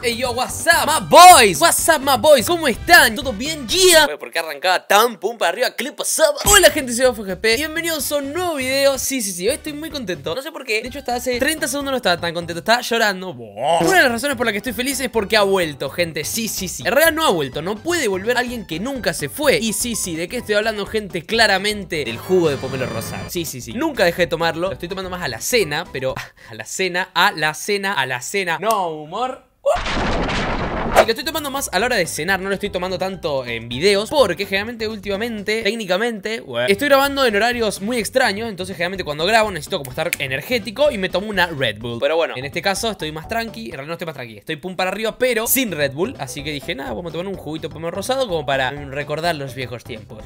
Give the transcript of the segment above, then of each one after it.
Hey yo, what's up, my boys? What's up, my boys? ¿Cómo están? ¿Todo bien? Yeah. ¿Por qué arrancaba tan pum para arriba? ¿Qué pasaba? Hola gente, soy FGP. Bienvenidos a un nuevo video. Sí, sí, sí, hoy estoy muy contento. No sé por qué. De hecho, hasta hace 30 segundos no estaba tan contento. Estaba llorando. Una de las razones por las que estoy feliz es porque ha vuelto, gente. Sí, sí, sí. En realidad no ha vuelto. No puede volver alguien que nunca se fue. Y sí, sí, ¿de qué estoy hablando, gente? Claramente del jugo de pomelo rosado. Sí, sí, sí. Nunca dejé de tomarlo. Lo estoy tomando más a la cena, pero a la cena, a la cena, a la cena. No humor. Y lo estoy tomando más a la hora de cenar, no lo estoy tomando tanto en videos Porque generalmente, últimamente, técnicamente Estoy grabando en horarios muy extraños Entonces generalmente cuando grabo necesito como estar energético Y me tomo una Red Bull. Pero bueno, en este caso estoy más tranqui En realidad no estoy más tranqui, estoy pum para arriba Pero sin Red Bull, así que dije, nada, vamos a tomar un juguito pomelo rosado Como para recordar los viejos tiempos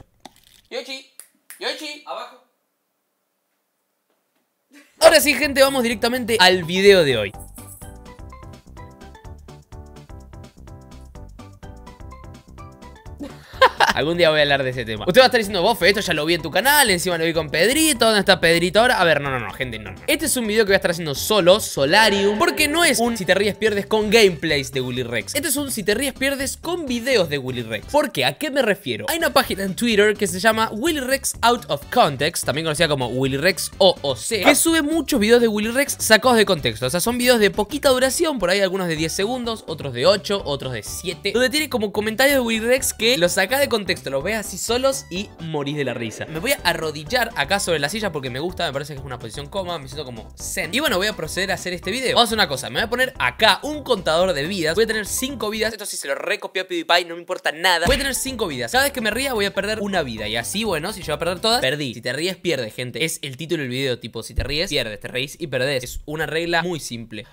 Yoichi, Yoichi, abajo. Ahora sí, gente, vamos directamente al video de hoy Algún día voy a hablar de ese tema. Usted va a estar diciendo, bofe, esto ya lo vi en tu canal, encima lo vi con Pedrito, ¿dónde está Pedrito ahora? A ver, no, no, no, gente, no. Este es un video que voy a estar haciendo solo, Solarium, porque no es un si te ríes pierdes con gameplays de Willy Rex. Este es un si te ríes pierdes con videos de Willy Rex. ¿Por qué? ¿A qué me refiero? Hay una página en Twitter que se llama Willy Rex Out of Context, también conocida como Willy Rex OOC, que sube muchos videos de Willy Rex sacados de contexto. O sea, son videos de poquita duración, por ahí algunos de 10 segundos, otros de 8, otros de 7, donde tiene como comentarios de Willy Rex que los saca de contexto, los ve así solos y morís de la risa. Me voy a arrodillar acá sobre la silla porque me gusta, me parece que es una posición cómoda, me siento como zen. Y bueno, voy a proceder a hacer este video. Vamos a hacer una cosa, me voy a poner acá un contador de vidas. Voy a tener 5 vidas, esto sí se lo recopió a PewDiePie, no me importa nada. Voy a tener 5 vidas. Cada vez que me ría voy a perder una vida. Y así, bueno, si yo voy a perder todas, perdí. Si te ríes, pierdes, gente. Es el título del video, tipo, si te ríes, pierdes, te reís y perdés. Es una regla muy simple.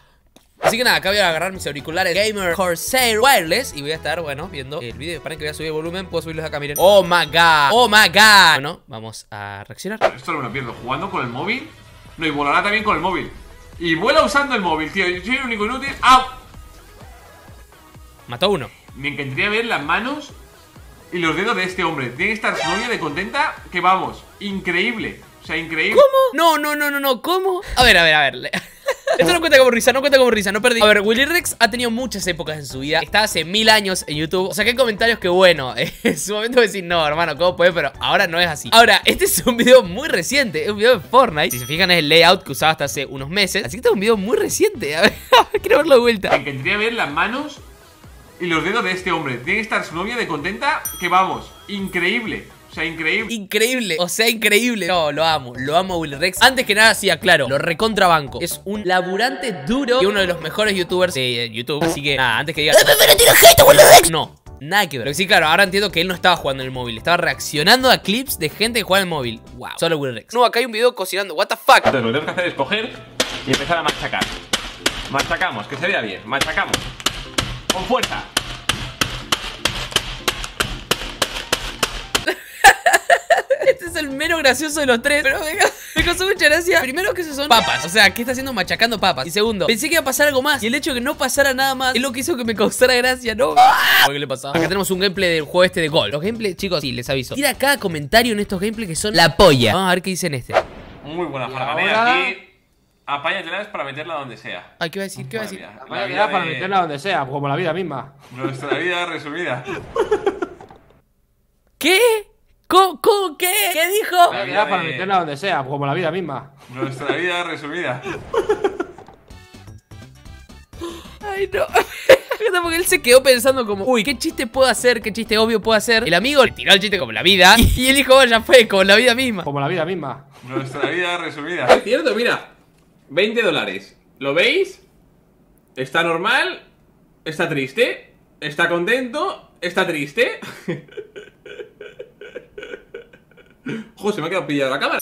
Así que nada, acá voy a agarrar mis auriculares Gamer Corsair Wireless Y voy a estar, bueno, viendo el video. Para que voy a subir el volumen, puedo subirlos acá, miren. Oh my god, oh my god. Bueno, vamos a reaccionar. Esto no me lo pierdo, jugando con el móvil. No, y volará también con el móvil. Y vuela usando el móvil, tío. Yo soy el único inútil. ¡Ah! Mató uno. Me encantaría ver las manos y los dedos de este hombre. Tiene que estar su novia de contenta Que vamos, increíble. O sea, increíble. ¿Cómo? No, no, no, no, no, ¿cómo? A ver, a ver, a ver esto no cuenta como risa, no cuenta como risa, no perdí. A ver, Willy Rex ha tenido muchas épocas en su vida. Está hace mil años en YouTube. O sea, que hay comentarios que bueno En su momento decir, no, hermano, ¿cómo puede? Pero ahora no es así. Ahora, este es un video muy reciente Es un video de Fortnite. Si se fijan es el layout que usaba hasta hace unos meses. Así que este es un video muy reciente. A ver, quiero verlo de vuelta. Me encantaría ver las manos y los dedos de este hombre. Tiene que estar su novia de contenta Que vamos, increíble o sea, increíble. Increíble. O sea, increíble. No, lo amo. Lo amo a Willy Rex. Antes que nada, sí, aclaro. Lo recontrabanco. Es un laburante duro y uno de los mejores youtubers de YouTube. Así que, nada, antes que diga. No. Nada que ver. Pero sí, claro, ahora entiendo que él no estaba jugando en el móvil. Estaba reaccionando a clips de gente que juega en el móvil. Wow. Solo Willy Rex. No, acá hay un video cocinando. What the fuck. Entonces, lo que tenemos que hacer es coger y empezar a machacar. Machacamos, que se vea bien. Machacamos. Con fuerza. Este es el menos gracioso de los tres Pero me, me causó mucha gracia Primero que esos son papas O sea, ¿qué está haciendo machacando papas? Y segundo, pensé que iba a pasar algo más Y el hecho de que no pasara nada más Es lo que hizo que me causara gracia, ¿no? ¿Qué le pasaba? Acá tenemos un gameplay del juego este de gol Los gameplays, chicos, sí, les aviso Tira cada comentario en estos gameplays que son la polla Vamos a ver qué dicen este Muy buena farganea aquí Apáñatelas para meterla donde sea. Ay, ¿qué va a decir? ¿Qué va a decir? Apáñatelas para meterla donde sea, como la vida misma. Nuestra vida resumida. ¿Qué? ¿Cómo, ¿Cómo? ¿Qué? ¿Qué dijo? La vida para meterla donde sea, como la vida misma. Nuestra vida resumida. Ay, no. Porque él se quedó pensando como, uy, ¿qué chiste puedo hacer? ¿Qué chiste obvio puedo hacer? El amigo le tiró el chiste como la vida. Y él dijo, oh, ya fue, como la vida misma. Como la vida misma. Nuestra vida resumida. Es cierto, mira. 20 dólares. ¿Lo veis? Está normal. Está triste. Está contento. Está triste. Joder, se me ha quedado pillado la cámara.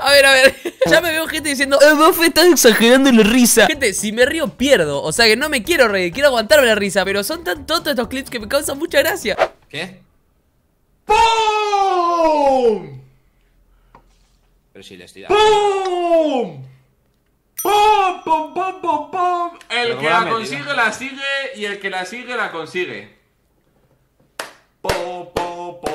A ver, a ver, ya me veo gente diciendo El bofe está exagerando la risa Gente, si me río pierdo, o sea que no me quiero reír Quiero aguantarme la risa, pero son tan tontos estos clips que me causan mucha gracia ¿Qué? ¡Pum! Pero si le estoy ¡Pum! ¡Pum! ¡Pum! ¡Pum! ¡Pum! ¡Pum! El Pero que la la consigue la sigue y el que la sigue la consigue. Po, po, po.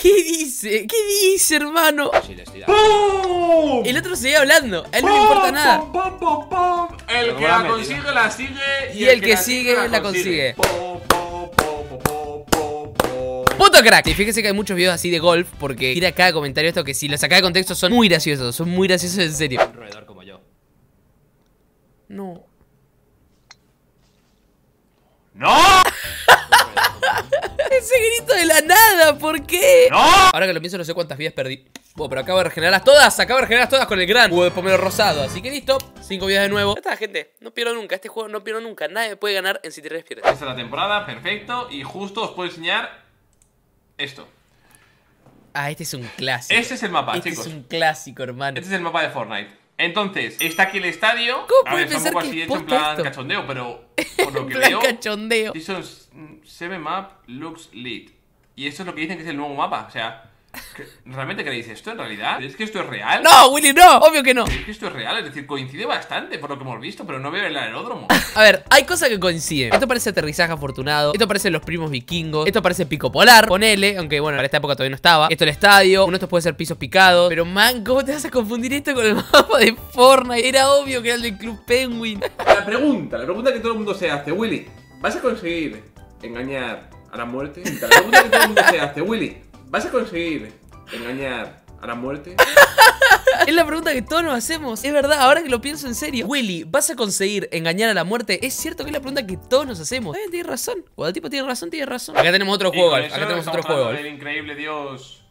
¿Qué dice? ¿Qué dice, hermano? Si le estoy ¡Pum! ¡Pum! El otro seguía hablando. A él no le importa nada. Pum, pum, pum, pum. El Pero que la la consigue la sigue. Y el que sigue, la consigue. Pum, pum, crack. Y fíjese que hay muchos videos así de golf porque tira cada comentario esto que si lo saca de contexto son muy graciosos. Son muy graciosos en serio. Un roedor como yo. No. ¡No! Ese grito de la nada, ¿por qué? ¡No! Ahora que lo pienso, no sé cuántas vidas perdí. Bueno, pero acabo de regenerarlas todas. Acabo de regenerarlas todas con el gran huevo de pomelo rosado. Así que listo. Cinco vidas de nuevo. Ya está, gente. No pierdo nunca. Este juego no pierdo nunca. Nadie me puede ganar en si te pierdes. Esta es la temporada, perfecto. Y justo os puedo enseñar esto. Ah, este es un clásico. Este es el mapa, Este chicos. es un clásico, hermano. Este es el mapa de Fortnite. Entonces, está aquí el estadio. ¿Cómo A puede ver, pensar que así es hecho en plan esto? cachondeo, pero por lo que Plan veo. cachondeo. Season 7 map looks lit. Y esto es lo que dicen que es el nuevo mapa. O sea, ¿que- ¿realmente creéis esto en realidad? ¿Es que esto es real? No, Willy, no. Obvio que no. Es que esto es real, es decir, coincide bastante por lo que hemos visto, pero no veo el aeródromo. A ver, hay cosas que coinciden. Esto parece aterrizaje afortunado. Esto parece los primos vikingos. Esto parece pico polar. Ponele, aunque bueno, para esta época todavía no estaba. Esto el estadio. Uno de estos puede ser pisos picados. Pero man, ¿cómo te vas a confundir esto con el mapa de Fortnite? Era obvio que era el del Club Penguin. La pregunta, la pregunta que todo el mundo se hace, Willy, ¿vas a conseguir engañar a la muerte? La pregunta que todo el mundo se hace, Willy, ¿vas a conseguir engañar a la muerte? Es la pregunta que todos nos hacemos. Es verdad, ahora que lo pienso en serio. Willy, ¿vas a conseguir engañar a la muerte? Es cierto que es la pregunta que todos nos hacemos. Eh, tienes razón. Cuando el tipo tiene razón, tiene razón. Acá tenemos otro Y juego, con Alf. eso Acá tenemos otro estamos juego. del increíble dios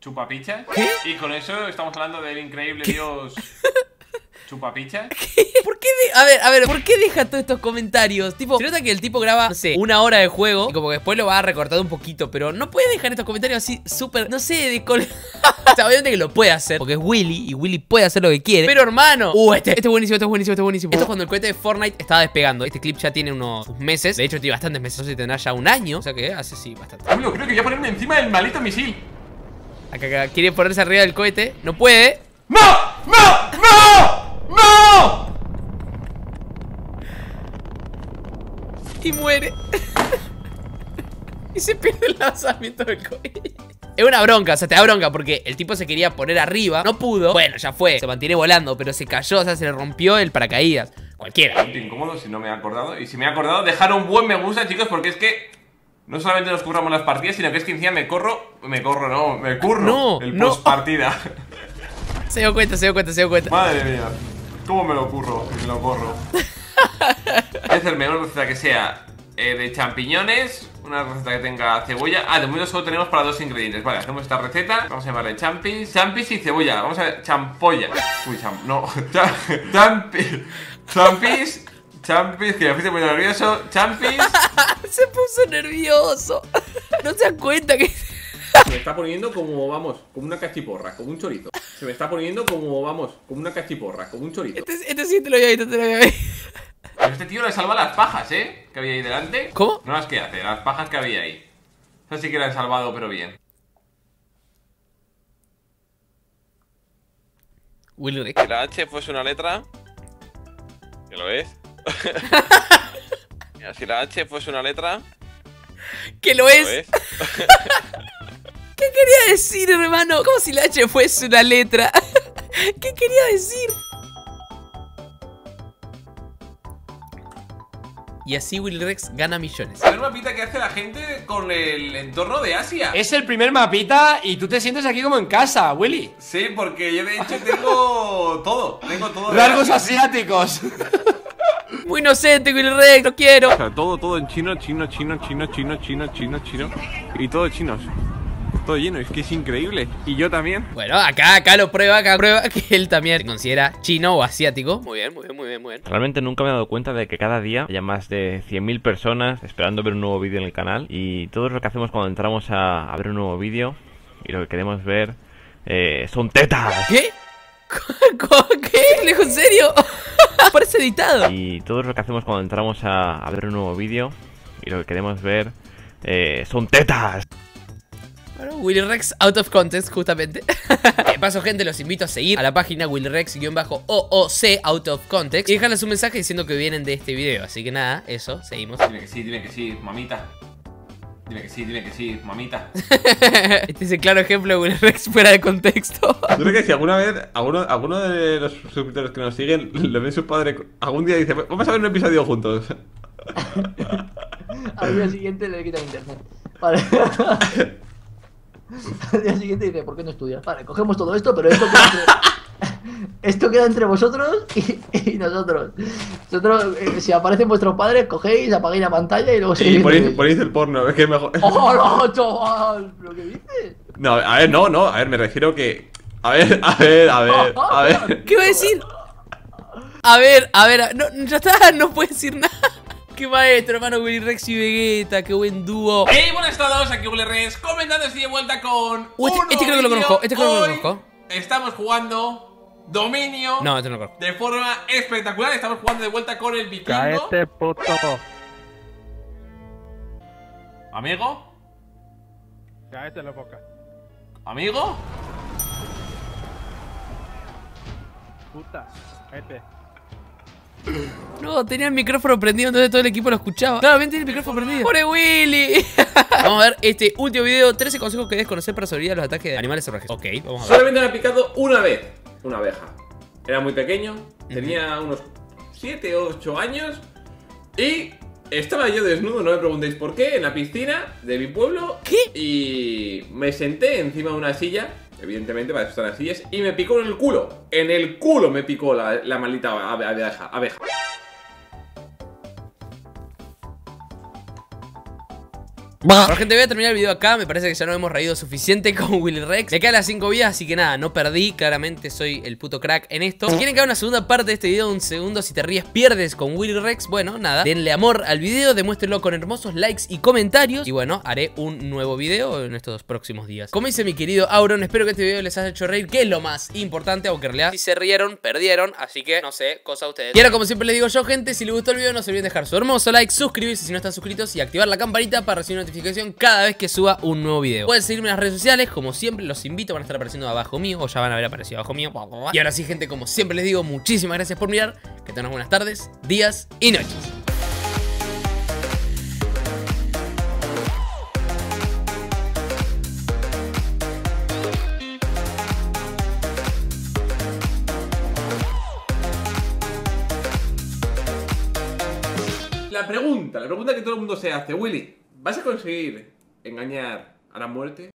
Chupapicha. ¿Qué? Y con eso estamos hablando del increíble dios Chupapicha. ¿Por qué de- a ver, a ver, ¿por qué deja todos estos comentarios? Tipo, se nota que el tipo graba, no sé, una hora de juego y como que después lo va a recortar un poquito, pero no puede dejar estos comentarios así súper, no sé, de col... o sea, obviamente que lo puede hacer, porque es Willy y Willy puede hacer lo que quiere. Pero hermano, uh, este, este es buenísimo, este es buenísimo, este es buenísimo. Esto es cuando el cohete de Fortnite estaba despegando. Este clip ya tiene unos meses, de hecho tiene bastantes meses, no sé si tendrá ya un año, o sea que hace sí, bastante. Julio, creo que voy a ponerme encima del maldito misil. Acá, acá, quiere ponerse arriba del cohete, no puede. ¡No! ¡No! ¡No! Y muere. y se pierde el lanzamiento del cohete. Es una bronca, o sea, te da bronca porque el tipo se quería poner arriba, no pudo. Bueno, ya fue, se mantiene volando, pero se cayó, o sea, se le rompió el paracaídas. Cualquiera. Incómodo si no me he acordado. Y si me he acordado, dejar un buen me gusta, chicos, porque es que no solamente nos curramos las partidas, sino que es que encima me corro. Me corro, no, me curro No, el no. post partida. Se dio cuenta, se dio cuenta, se dio cuenta. Madre mía, ¿cómo me lo curro? Me lo corro. Voy a hacer mejor receta que sea eh, de champiñones, una receta que tenga cebolla. Ah, de momento solo tenemos para dos ingredientes. Vale, hacemos esta receta. Vamos a llamarle champis. Champis y cebolla. Vamos a ver, champolla. Uy, cham, no. Cha- Champis. Champis. Champis, que me fuiste muy nervioso. Champis. Se puso nervioso. No se da cuenta que. Se me está poniendo como, vamos, como una cachiporra, como un chorizo. Se me está poniendo como, vamos, como una cachiporra, como un chorizo. Este, este sí te lo había visto, te lo había visto. Este tío le salva las pajas, ¿eh? Que había ahí delante. ¿Cómo? No las que hace, las pajas que había ahí. Eso sí que la han salvado, pero bien. Willy Rick. Si la H fuese una letra. ¿Que lo es? Mira, si la H fuese una letra. Que lo ¿Lo es. es? ¿Qué quería decir, hermano? Como si la H fuese una letra. ¿Qué quería decir? Y así Willy Rex gana millones. A ver, mapita que hace la gente con el entorno de Asia. Es el primer mapita y tú te sientes aquí como en casa, Willy. Sí, porque yo de hecho tengo todo. Tengo todo. Largos asiáticos. Muy inocente, Willy Rex, lo quiero. O sea, todo, todo en chino, chino, chino, chino, chino, chino, chino, chino. Y todo chinos. Todo lleno, es que es increíble. Y yo también. Bueno, acá, acá lo prueba, acá prueba que él también se considera chino o asiático. Muy bien, muy bien, muy bien, muy bien. Realmente nunca me he dado cuenta de que cada día haya más de 100.000 personas esperando ver un nuevo vídeo en el canal y todo lo que hacemos cuando entramos a, a ver un nuevo vídeo y lo que queremos ver eh, son tetas. ¿Qué? ¿Cómo? ¿Qué? ¿Le dijo en serio? Parece editado. Y todo lo que hacemos cuando entramos a, a ver un nuevo vídeo y lo que queremos ver eh, son tetas. Bueno, Willy Rex out of context, justamente. De paso, gente, los invito a seguir a la página Willy Rex-OOC out of context y dejarles un mensaje diciendo que vienen de este video. Así que nada, eso, seguimos. Dime que sí, dime que sí, mamita. Dime que sí, dime que sí, mamita. Este es el claro ejemplo de Willy Rex fuera de contexto. Yo creo que si alguna vez alguno, alguno de los suscriptores que nos siguen lo ven su padre algún día dice, vamos a ver un episodio juntos. Al día siguiente le quitan internet. Vale. Al día siguiente dice, ¿por qué no estudias? Vale, cogemos todo esto, pero esto queda entre, esto queda entre vosotros y, y nosotros. Nosotros, eh, si aparecen vuestros padres, cogéis, apagáis la pantalla y luego Y seguís ponéis, el porno, es que es mejor. ¡Hola, chaval! ¿Pero qué dices? No, a ver, no, no, a ver, me refiero que. A ver, a ver, a ver, a ver. ¿Qué va a decir? A ver, a ver, no, ya está, no puede decir nada. Qué maestro, hermano Willy Rex y Vegeta, qué buen dúo. ¡Hey, buenas a todos! Aquí Res comentando estoy de vuelta con. Uh, este- un este creo que lo conozco, este creo que lo conozco. Hoy Estamos jugando Dominio No, este no lo conozco. de forma espectacular. Estamos jugando de vuelta con el vikingo. Cáete, puto. ¿Amigo? Cáete la boca. ¿Amigo? Puta. Cáete. No, tenía el micrófono prendido, entonces todo el equipo lo escuchaba. Claramente tiene el micrófono prendido. ¡Pobre Willy! vamos a ver este último video: 13 consejos que debes conocer para sobrevivir a los ataques de animales salvajes. Ok, vamos a ver. Solamente me ha picado una vez una abeja. Era muy pequeño, tenía unos 7 o 8 años y estaba yo desnudo, no me preguntéis por qué, en la piscina de mi pueblo. ¿Qué? Y me senté encima de una silla, evidentemente para eso están las sillas, y me picó en el culo. En el culo me picó la, la maldita abe- abeja. abeja. Bueno, gente, voy a terminar el video acá. Me parece que ya no hemos reído suficiente con Willy Rex. Me quedan las 5 vidas, así que nada, no perdí. Claramente soy el puto crack en esto. Si quieren que haga una segunda parte de este video, un segundo, si te ríes, pierdes con Willy Rex. Bueno, nada, denle amor al video, demuéstrenlo con hermosos likes y comentarios. Y bueno, haré un nuevo video en estos próximos días. Como dice mi querido Auron, espero que este video les haya hecho reír, que es lo más importante, aunque en realidad si se rieron, perdieron. Así que no sé, cosa a ustedes. Y ahora, como siempre les digo yo, gente, si les gustó el video, no se olviden dejar su hermoso like, suscribirse si no están suscritos y activar la campanita para recibir cada vez que suba un nuevo video. Pueden seguirme en las redes sociales, como siempre, los invito, van a estar apareciendo abajo mío, o ya van a haber aparecido abajo mío. Y ahora sí, gente, como siempre les digo, muchísimas gracias por mirar, que tengan buenas tardes, días y noches. La pregunta, la pregunta que todo el mundo se hace, Willy, ¿vas a conseguir engañar a la muerte?